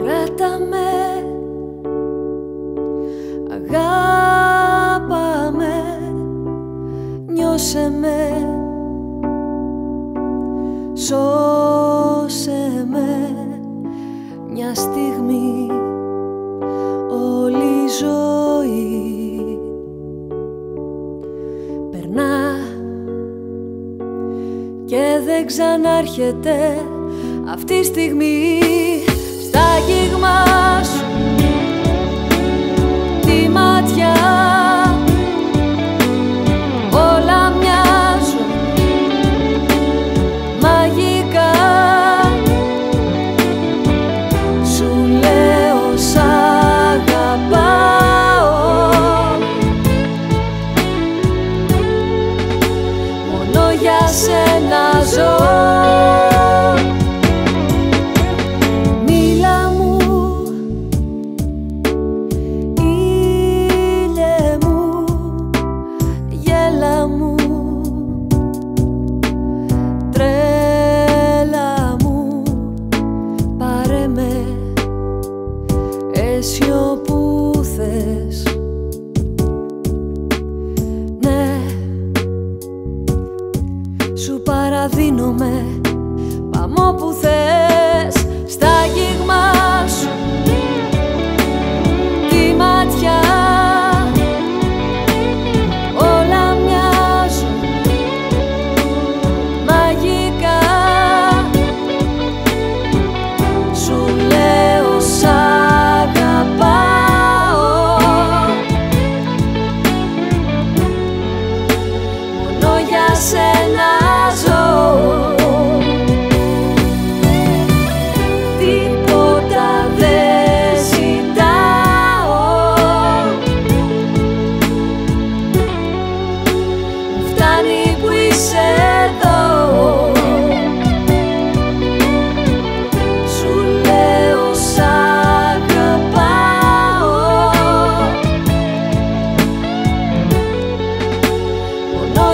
Κράτα με. Αγάπα με Νιώσε με. Σώσε με. Μια στιγμή Όλη η ζωή Περνά Και δεν ξανάρχεται. Αυτή η στιγμή Στα γίγμα σου. Τη μάτια. Όλα μοιάζουν. Μαγικά. Σου λέω σ' αγαπάω. Μόνο για σένα ζω Εσύ όπου θες. Ναι Σου παραδίνομαι. Πάμε όπου θες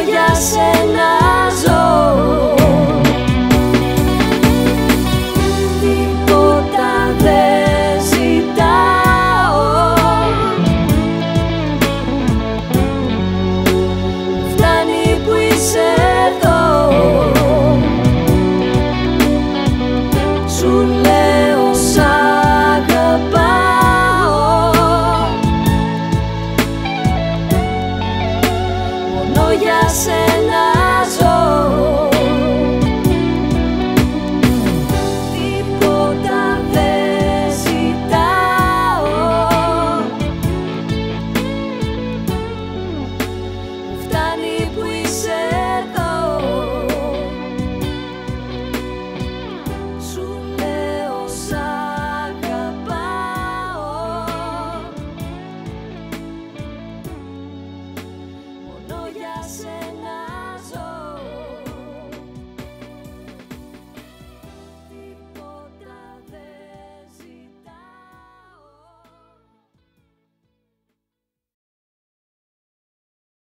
για σένα. hacer.